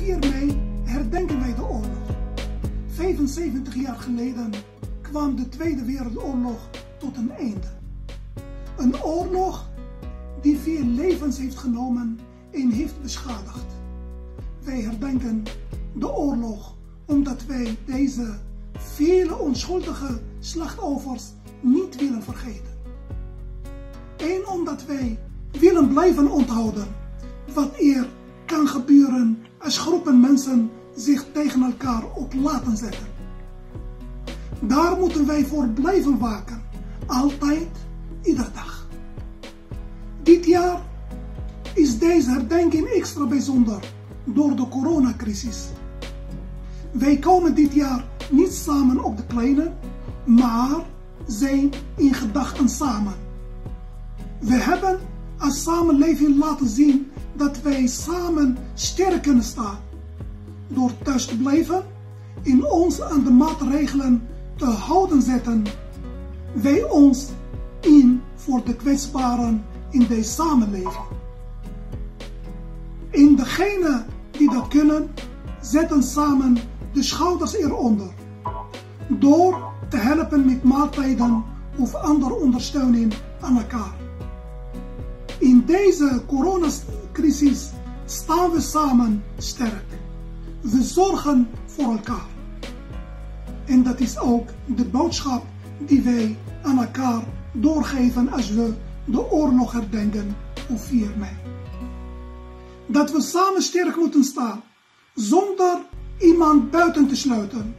4 mei herdenken wij de oorlog. 75 jaar geleden kwam de Tweede Wereldoorlog tot een einde. Een oorlog die veel levens heeft genomen en heeft beschadigd. Wij herdenken de oorlog omdat wij deze vele onschuldige slachtoffers niet willen vergeten. En omdat wij willen blijven onthouden mensen zich tegen elkaar op laten zetten. Daar moeten wij voor blijven waken, altijd, iedere dag. Dit jaar is deze herdenking extra bijzonder door de coronacrisis. Wij komen dit jaar niet samen op de kleine, maar zijn in gedachten samen. We hebben als samenleving laten zien dat wij samen sterk kunnen staan. Door thuis te blijven, in ons aan de maatregelen te houden zetten, wij ons in voor de kwetsbaren in deze samenleving. In degene die dat kunnen, zetten samen de schouders eronder. Door te helpen met maaltijden of andere ondersteuning aan elkaar. In deze coronacrisis staan we samen sterk. We zorgen voor elkaar. En dat is ook de boodschap die wij aan elkaar doorgeven als we de oorlog herdenken op 4 mei. Dat we samen sterk moeten staan, zonder iemand buiten te sluiten.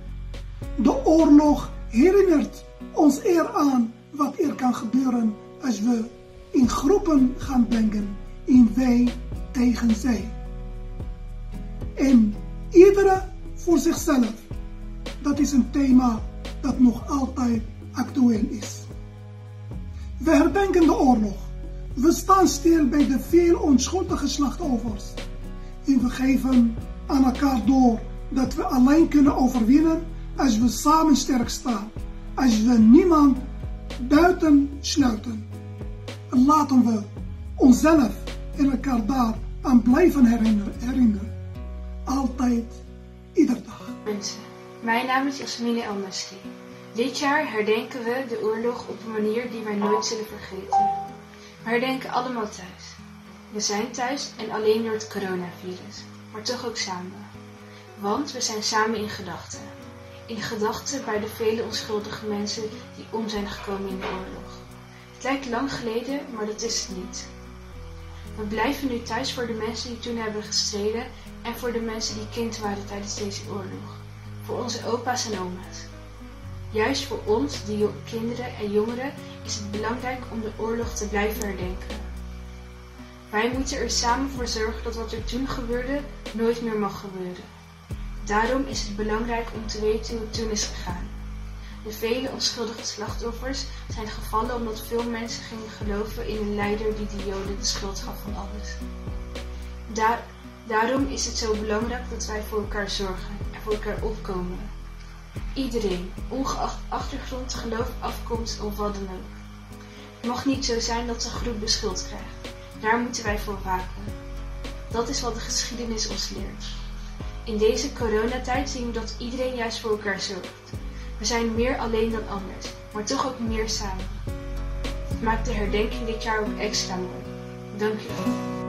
De oorlog herinnert ons eraan wat er kan gebeuren als we in groepen gaan denken, in wij tegen zij. En iedere voor zichzelf. Dat is een thema dat nog altijd actueel is. We herdenken de oorlog. We staan stil bij de veel onschuldige slachtoffers. En we geven aan elkaar door dat we alleen kunnen overwinnen als we samen sterk staan. Als we niemand buiten sluiten. En laten we onszelf en elkaar daar aan blijven herinneren. Altijd, iedere dag. Mensen, mijn naam is Jasmine El. Dit jaar herdenken we de oorlog op een manier die wij nooit zullen vergeten. We herdenken allemaal thuis. We zijn thuis en alleen door het coronavirus, maar toch ook samen. Want we zijn samen in gedachten. In gedachten bij de vele onschuldige mensen die om zijn gekomen in de oorlog. Het lijkt lang geleden, maar dat is het niet. We blijven nu thuis voor de mensen die toen hebben gestreden en voor de mensen die kind waren tijdens deze oorlog. Voor onze opa's en oma's. Juist voor ons, de kinderen en jongeren, is het belangrijk om de oorlog te blijven herdenken. Wij moeten er samen voor zorgen dat wat er toen gebeurde nooit meer mag gebeuren. Daarom is het belangrijk om te weten hoe het toen is gegaan. De vele onschuldige slachtoffers zijn gevallen omdat veel mensen gingen geloven in een leider die de Joden de schuld gaf van alles. Daar, daarom is het zo belangrijk dat wij voor elkaar zorgen en voor elkaar opkomen. Iedereen, ongeacht achtergrond, geloof, afkomst of wat dan ook. Het mag niet zo zijn dat een groep de schuld krijgt. Daar moeten wij voor waken. Dat is wat de geschiedenis ons leert. In deze coronatijd zien we dat iedereen juist voor elkaar zorgt. We zijn meer alleen dan anders, maar toch ook meer samen. Het maakt de herdenking dit jaar ook extra mooi. Dank je wel.